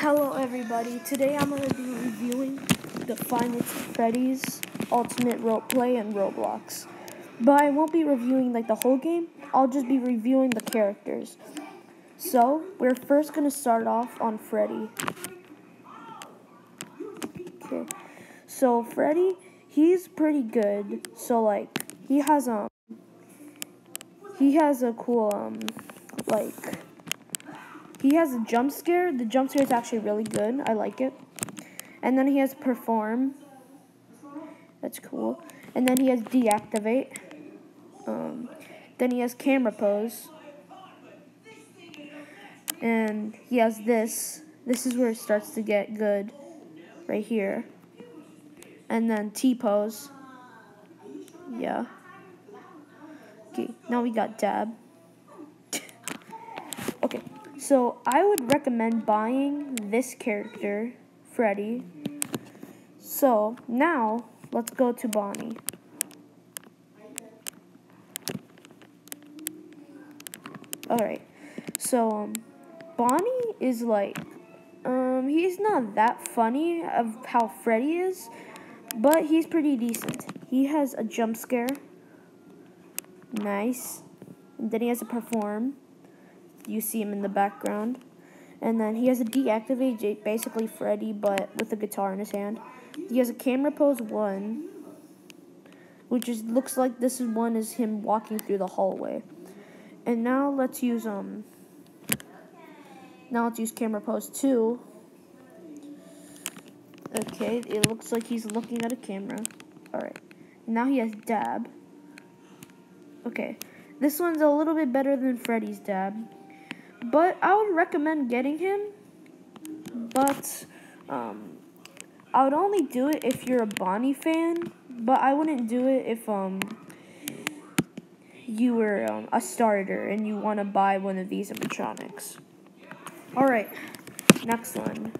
Hello everybody, today I'm going to be reviewing the at Freddy's Ultimate Roleplay and Roblox. But I won't be reviewing like the whole game, I'll just be reviewing the characters. So, we're first going to start off on Freddy. Okay, so Freddy, he's pretty good, so like, he has um, he has a cool um, like, he has a jump scare. The jump scare is actually really good. I like it. And then he has perform. That's cool. And then he has deactivate. Um, then he has camera pose. And he has this. This is where it starts to get good. Right here. And then T pose. Yeah. Okay, now we got dab. So I would recommend buying this character, Freddy. So now let's go to Bonnie. Alright, so um, Bonnie is like, um, he's not that funny of how Freddy is, but he's pretty decent. He has a jump scare. Nice. And then he has a perform you see him in the background. And then he has a deactivate, basically Freddy, but with a guitar in his hand. He has a camera pose one, which is looks like this is one is him walking through the hallway. And now let's use um. Now let's use camera pose two. Okay, it looks like he's looking at a camera. All right, now he has dab. Okay, this one's a little bit better than Freddy's dab. But I would recommend getting him. But um, I would only do it if you're a Bonnie fan. But I wouldn't do it if um you were um, a starter and you want to buy one of these animatronics. All right, next one.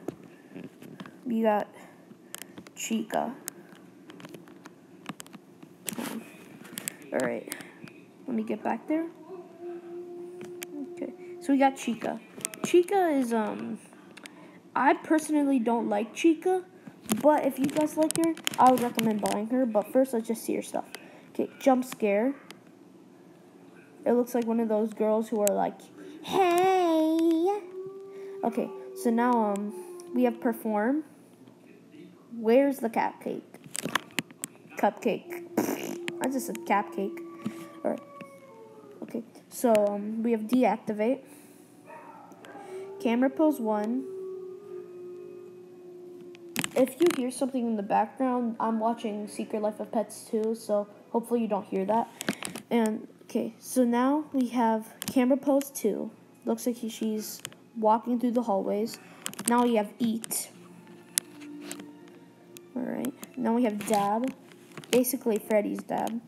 We got Chica. Um, all right, let me get back there. So we got Chica. Chica is, um, I personally don't like Chica, but if you guys like her, I would recommend buying her. But first, let's just see her stuff. Okay, Jump Scare. It looks like one of those girls who are like, hey. Okay, so now, um, we have Perform. Where's the cupcake? Cupcake. I just said cupcake. Alright. Okay, so um, we have Deactivate. Camera pose one. If you hear something in the background, I'm watching Secret Life of Pets 2, so hopefully you don't hear that. And, okay, so now we have camera pose 2. Looks like he, she's walking through the hallways. Now we have eat. Alright, now we have dab. Basically Freddy's dab.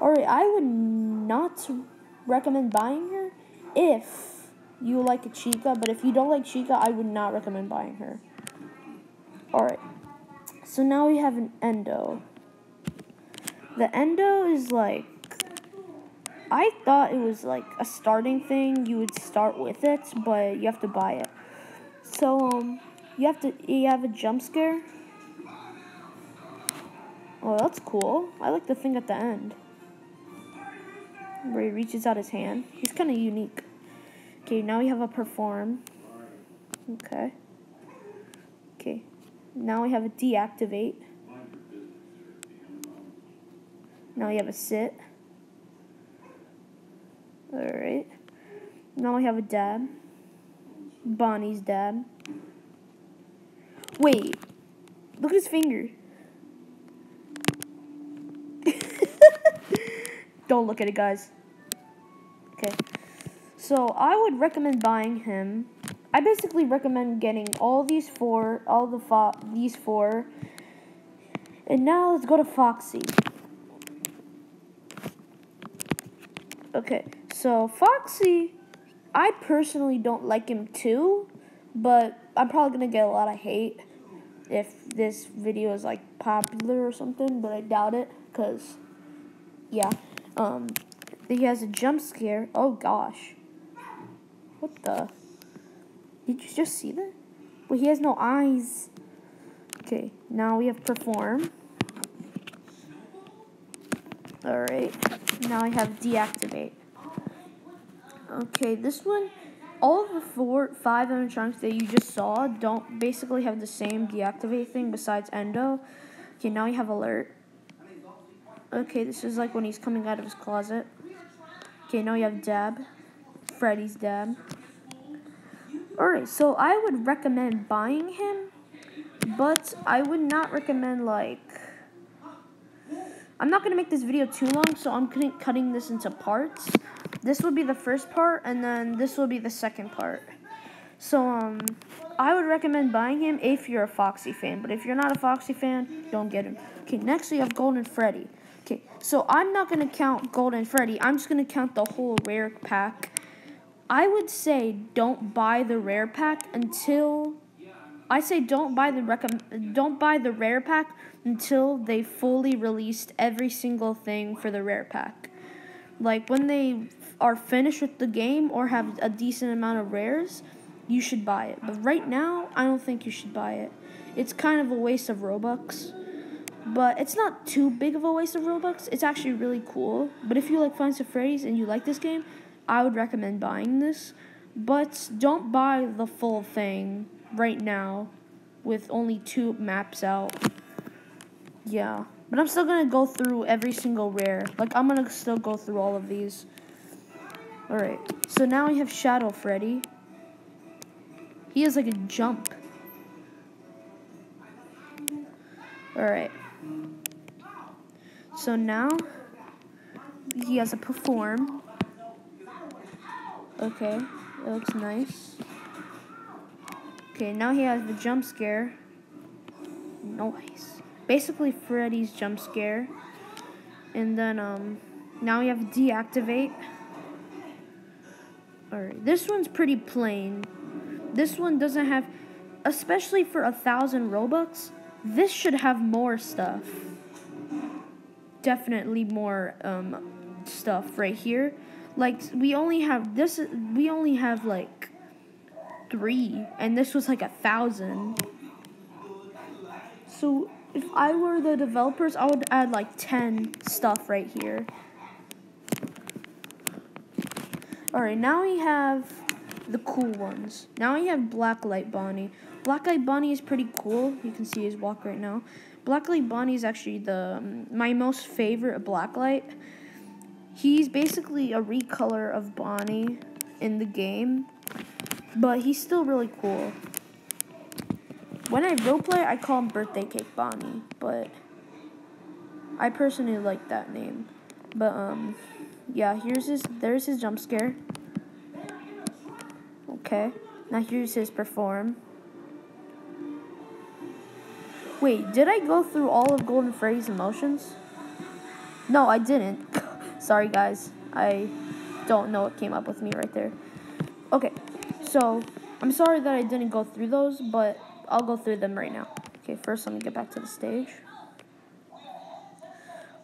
Alright, I would not recommend buying her if you like a Chica, but if you don't like Chica, I would not recommend buying her. Alright, so now we have an Endo. The Endo is like, I thought it was like a starting thing, you would start with it, but you have to buy it. So, um, you have to, you have a jump scare. Oh, that's cool. I like the thing at the end. Where he reaches out his hand. He's kind of unique. Okay, now we have a perform. Okay. Okay. Now we have a deactivate. Now we have a sit. Alright. Now we have a dab. Bonnie's dab. Wait. Look at his finger. Don't look at it, guys. Okay. So I would recommend buying him. I basically recommend getting all these four, all the fo these four. And now let's go to Foxy. Okay, so Foxy, I personally don't like him too, but I'm probably gonna get a lot of hate if this video is like popular or something, but I doubt it, cause yeah, um, he has a jump scare. Oh gosh. What the? Did you just see that? But he has no eyes. Okay, now we have perform. Alright, now I have deactivate. Okay, this one, all of the four, five animatronics that you just saw don't basically have the same deactivate thing besides Endo. Okay, now you have alert. Okay, this is like when he's coming out of his closet. Okay, now you have dab. Freddy's dad. Alright, so I would recommend buying him, but I would not recommend like I'm not going to make this video too long, so I'm cutting this into parts. This will be the first part, and then this will be the second part. So, um, I would recommend buying him if you're a Foxy fan. But if you're not a Foxy fan, don't get him. Okay, next we have Golden Freddy. Okay, so I'm not going to count Golden Freddy. I'm just going to count the whole rare pack. I would say don't buy the rare pack until I say don't buy the recom- don't buy the rare pack until they fully released every single thing for the rare pack. Like when they are finished with the game or have a decent amount of rares, you should buy it. But right now, I don't think you should buy it. It's kind of a waste of Robux. But it's not too big of a waste of Robux. It's actually really cool. But if you like Find Freddy's and you like this game, I would recommend buying this. But don't buy the full thing right now with only two maps out. Yeah. But I'm still going to go through every single rare. Like, I'm going to still go through all of these. Alright. So now we have Shadow Freddy. He has like a jump. Alright. So now he has a perform. Okay, it looks nice. Okay, now he has the jump scare. Nice. Basically Freddy's jump scare. And then um now we have deactivate. Alright, this one's pretty plain. This one doesn't have especially for a thousand Robux, this should have more stuff. Definitely more um stuff right here. Like we only have this we only have like three, and this was like a thousand. So if I were the developers, I would add like 10 stuff right here. Alright, now we have the cool ones. Now we have Blacklight Bonnie. Blacklight Bonnie is pretty cool. You can see his walk right now. Blacklight Bonnie is actually the my most favorite Blacklight. He's basically a recolor of Bonnie in the game. But he's still really cool. When I roleplay, I call him Birthday Cake Bonnie, but I personally like that name. But um, yeah, here's his. There's his jump scare. Okay, now here's his perform. Wait, did I go through all of Golden Freddy's emotions? No, I didn't. Sorry, guys. I don't know what came up with me right there. Okay, so, I'm sorry that I didn't go through those, but I'll go through them right now. Okay, first let me get back to the stage.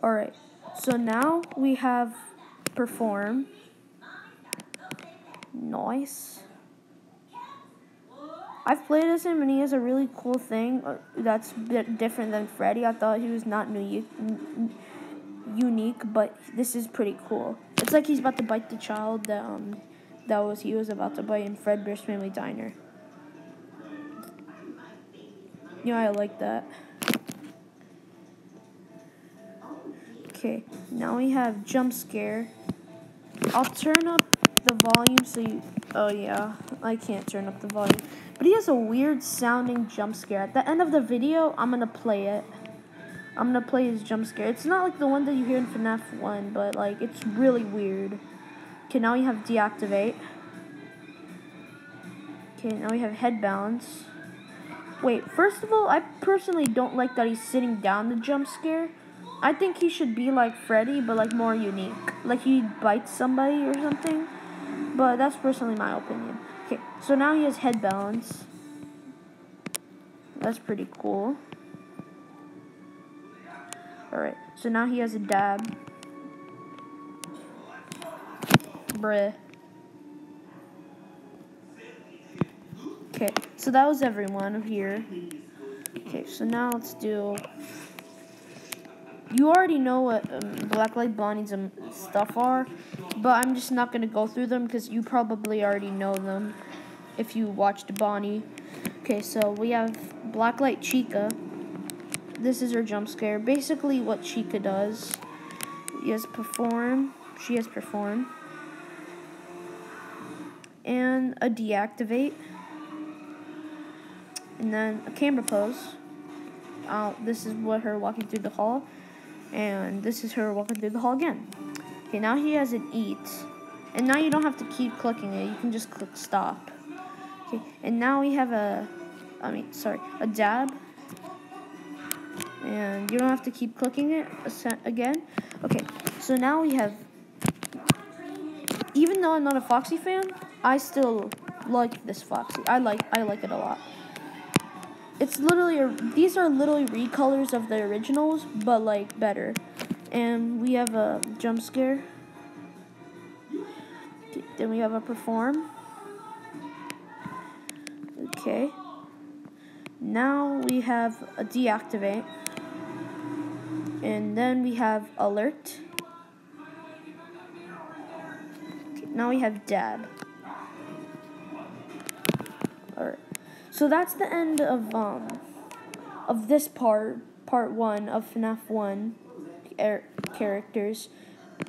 Alright, so now we have perform. Nice. I've played him and he has a really cool thing uh, that's different than Freddy. I thought he was not new, unique, but this is pretty cool. It's like he's about to bite the child that um, that was he was about to bite in Fredbear's Family Diner. Yeah, I like that. Okay, now we have jump scare. I'll turn up the volume so you. Oh yeah, I can't turn up the volume. But he has a weird sounding jump scare. At the end of the video, I'm gonna play it. I'm gonna play his jump scare. It's not like the one that you hear in FNAF 1, but like it's really weird. Okay, now we have deactivate. Okay, now we have head balance. Wait, first of all, I personally don't like that he's sitting down the jump scare. I think he should be like Freddy, but like more unique. Like he bites somebody or something. But that's personally my opinion. Okay, so now he has head balance. That's pretty cool. Alright, so now he has a dab. Bruh. Okay, so that was everyone here. Okay, so now let's do. You already know what um, Blacklight Bonnie's um, stuff are, but I'm just not gonna go through them because you probably already know them if you watched Bonnie. Okay, so we have Blacklight Chica. This is her jump scare. Basically, what Chica does is perform. She has perform and a deactivate and then a camera pose. Uh, this is what her walking through the hall, and this is her walking through the hall again. Okay, now he has an eat, and now you don't have to keep clicking it. You can just click stop. Okay, and now we have a, I mean, sorry, a dab, and you don't have to keep clicking it again. Okay, so now we have. Even though I'm not a Foxy fan, I still like this Foxy. I like I like it a lot. It's literally a, these are literally recolors of the originals, but like better. And we have a jump scare. Then we have a perform. Okay. Now we have a deactivate. And then we have alert. Okay, now we have dab. Alright. So that's the end of um of this part, part one of FNAF one er characters.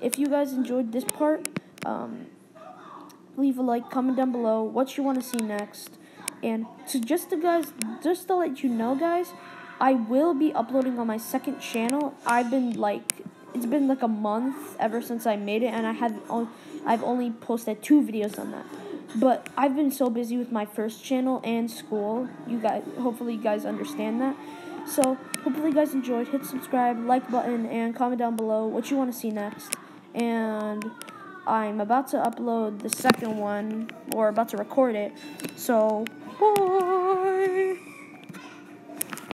If you guys enjoyed this part, um, leave a like, comment down below what you want to see next. And so just to guys, just to let you know, guys, I will be uploading on my second channel. I've been like, it's been like a month ever since I made it, and I have, I've only posted two videos on that. But I've been so busy with my first channel and school. You guys, hopefully, you guys understand that. So, hopefully, you guys enjoyed. Hit subscribe, like button, and comment down below what you want to see next. And I'm about to upload the second one, or about to record it. So, bye.